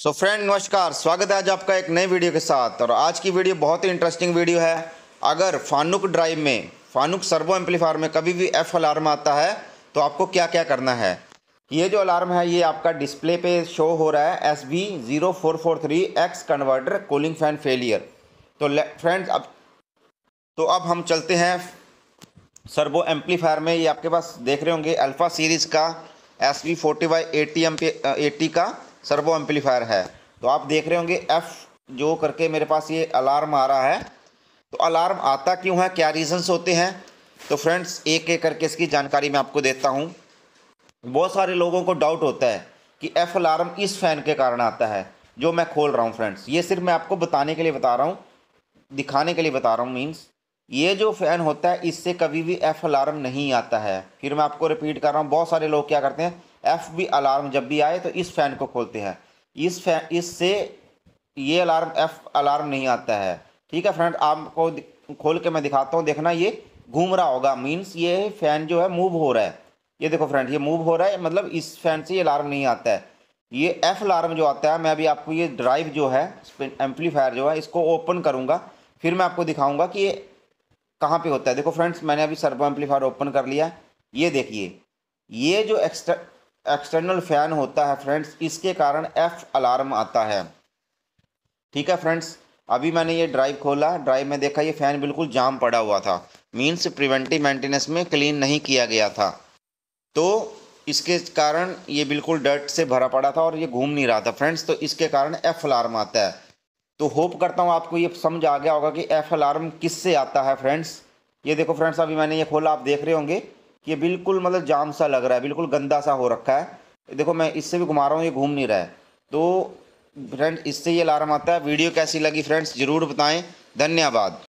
So friend नमस्कार। स्वागत है आज आपका एक नए वीडियो के साथ। और आज की वीडियो बहुत ही इंटरेस्टिंग वीडियो है। अगर फानुक ड्राइव में, फानुक सर्वो एम्पलीफायर में कभी भी एफ़ अलार्म आता है तो आपको क्या क्या करना है? ये जो अलार्म है, ये आपका डिस्प्ले पे शो हो रहा है S B zero four four three X converter cooling fan failure तो फ्रेंड्स अब तो अब हम चलते हैं सर्वो एम्पलीफायर में। ये आपके पास देख रहे होंगे अल्फ़ा सीरीज़ का S V forty by eighty M का। सर्वो एम्पलीफायर है। तो आप देख रहे होंगे एफ़ जो करके मेरे पास ये अलार्म आ रहा है। तो अलार्म आता क्यों है? क्या रीज़न्स होते हैं? तो फ्रेंड्स एक एक करके इसकी जानकारी मैं आपको देता हूँ। बहुत सारे लोगों को डाउट होता है कि एफ़ अलार्म इस फ़ैन के कारण आता है, जो मैं खोल रहा हूँ फ्रेंड्स ये सिर्फ़ मैं आपको बताने के लिए बता रहा हूँ, दिखाने के लिए बता रहा हूँ मीन्स ये जो फ़ैन होता है, इससे कभी भी एफ़ अलार्म नहीं आता है। फिर मैं आपको रिपीट कर रहा हूँ, बहुत सारे लोग क्या करते हैं? एफ़ बी अलार्म जब भी आए तो इस फ़ैन को खोलते हैं। इस फ़ैन इससे ये अलार्म एफ़ अलार्म नहीं आता है। ठीक है फ्रेंड आपको खोल के मैं दिखाता हूँ। देखना ये घूम रहा होगा। मीन्स ये फ़ैन जो है मूव हो रहा है। ये देखो फ्रेंड ये मूव हो रहा है मतलब इस फ़ैन से ये अलार्म नहीं आता है। ये एफ़ अलार्म जो आता है, मैं अभी आपको ये ड्राइव जो है एम्पलीफायर जो है, इसको ओपन करूँगा। फिर मैं आपको दिखाऊँगा कि ये कहाँ पे होता है। देखो फ्रेंड्स मैंने अभी सर्वो एम्पलीफायर ओपन कर लिया ये देखिए, ये जो एक्स्ट्रा एक्सटर्नल फ़ैन होता है फ्रेंड्स इसके कारण एफ़ अलार्म आता है। ठीक है फ्रेंड्स अभी मैंने ये ड्राइव खोला। ड्राइव में देखा ये फ़ैन बिल्कुल जाम पड़ा हुआ था। मीन्स प्रिवेंटिव मेंटेनेंस में क्लीन नहीं किया गया था। तो इसके कारण ये बिल्कुल डर्ट से भरा पड़ा था और ये घूम नहीं रहा था फ्रेंड्स तो इसके कारण एफ़ अलार्म आता है। तो होप करता हूँ आपको ये समझ आ गया होगा कि एफ़ अलार्म किससे आता है फ्रेंड्स ये देखो फ्रेंड्स अभी मैंने ये खोला, आप देख रहे होंगे। कि बिल्कुल मतलब जाम सा लग रहा है, बिल्कुल गंदा सा हो रखा है। देखो, मैं इससे भी घुमा रहा हूँ, ये घूम नहीं रहा है। तो फ्रेंड्स इससे ये अलार्म आता है, वीडियो कैसी लगी फ्रेंड्स, ज़रूर बताएँ। धन्यवाद।